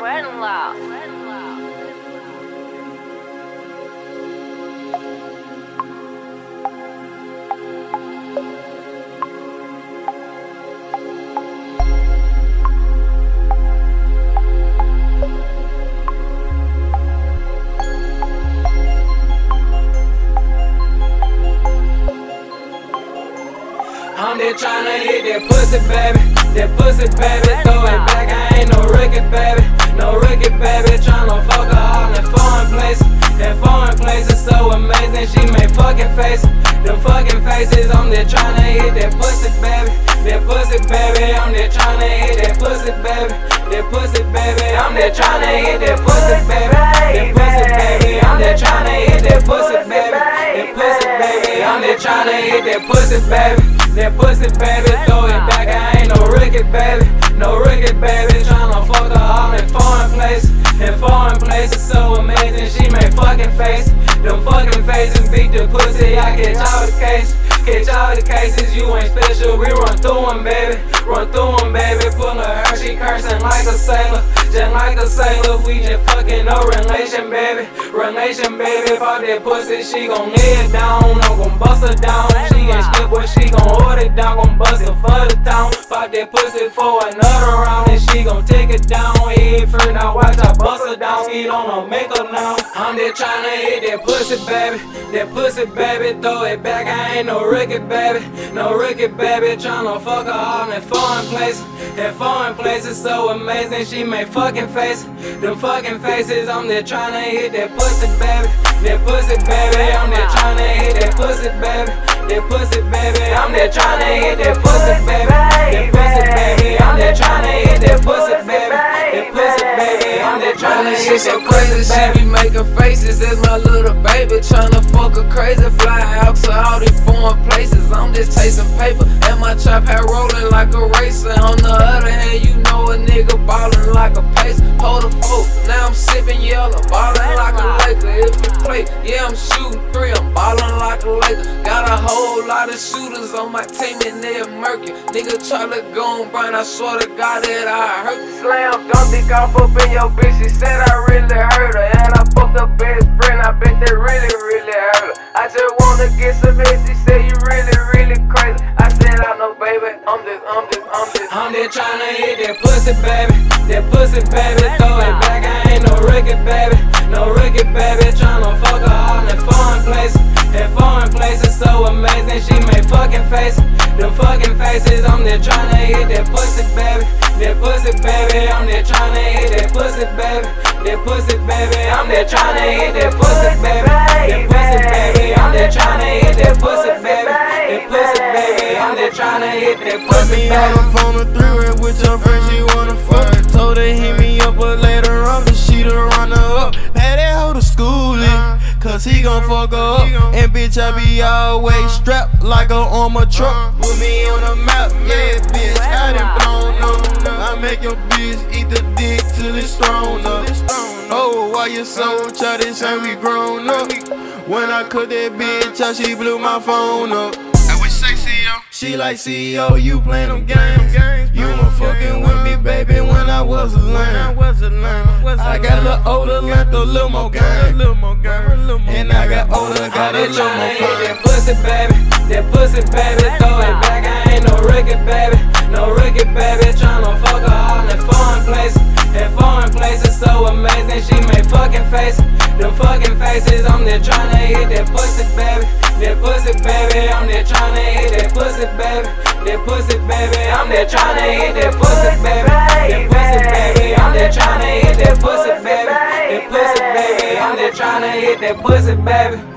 We're in love. I'm just tryna hit that pussy, baby. That pussy, baby. Throw it back, I ain't no rookie, baby. No rookie, baby. Tryna fuck her all in foreign places. In foreign places, so amazing. She make fucking faces. Them fucking faces. I'm just tryna hit that pussy, baby. That pussy, baby. I'm just tryna hit that pussy, baby. That pussy, baby. I'm just tryna hit that pussy, baby. That pussy, baby. I'm just tryna hit that pussy, baby. That pussy, baby. I'm tryna hit that pussy, baby. That pussy, baby, throw it back. I ain't no rookie, baby. No rookie, baby. Tryna fuck her all in foreign places. In foreign places, so amazing. She make fucking face. Them fucking faces beat the pussy. I catch all the cases. Catch all the cases. You ain't special. We run through them, baby. Run through them, baby. Pull her, hair. she cursing like a sailor. Just like a sailor. We just fucking no relation, baby. Relation, baby. Pop that pussy. She gon' lay it down. I'm gon' bust her down. She ain't skip what it down. Gon' bust it for the town. Pop that pussy for another round. And she gon' take it down. Head first. Now watch I bust her down. Ski on her makeup now. I'm just tryna hit that pussy, baby. That pussy, baby. Throw it back. I ain't no rookie, baby. No rookie, baby. Tryna fuck her all in foreign places. In foreign places, so amazing. She make fucking faces. Them fucking faces. I'm just tryna hit that pussy, baby. That pussy, baby. I'm just tryna hit that pussy, baby. That pussy, baby. I'm just tryna hit that pussy, baby. That pussy, baby. I'm just tryna hit that pussy, baby. That pussy, baby. I'm just tryna hit that crazy, pussy, she baby. be making faces. That's my little baby, tryna fuck her crazy. Fly out to all these foreign places. I'm just chasing paper, and my trap hat rolling like a racer. On the other hand, you know a nigga ballin' like a pace. Hold a folk, now I'm sipping yellow, ballin' like a Laker. If you play, yeah, I'm shooting three, I'm ballin' like a Laker. Got a whole lot of shooters on my team, and they're murky. Nigga try to go on burn, I swear to God that I hurt. Slam, don't think off up in your bitch. She said I really hurt her, and I fucked up best friend. I bet that really, really hurt her. I just wanna get some hit. I'm just, tryna hit that pussy, baby. That pussy, baby. Throw it back. I ain't no rookie, baby. No rookie, baby. Tryna fuck her all in foreign places. In foreign places, so amazing. She make fucking faces. Them fucking faces. I'm just tryna hit that pussy, baby. That pussy, baby. I'm just tryna hit that pussy, baby. That pussy, baby. I'm just tryna hit that pussy, baby. Bitch, I be always strapped like a armor truck. Uh-huh. Put me on the map, yeah, bitch, I done blown up. I make your bitch eat the dick till it's thrown up. Oh, why you so uh-huh. childish and we grown up? When I cut that bitch out, she blew my phone up. I wish say CEO. She like CEO, you playin' them games. You were fucking me, baby, when I was a lame. I got a little older, length, a little more game. And I got older, got a I'm just little tryna more hit fun. that pussy, baby. That pussy, baby. Throw it back. I ain't no rookie, baby. No rookie, baby. Tryna fuck her all in foreign places. In foreign places, so amazing. She make fucking faces. Them fucking faces. I'm just tryna hit that pussy, baby. That pussy, baby. I'm just tryna hit that pussy, baby. That pussy, baby. I'm just tryna hit that pussy, baby. That pussy, baby.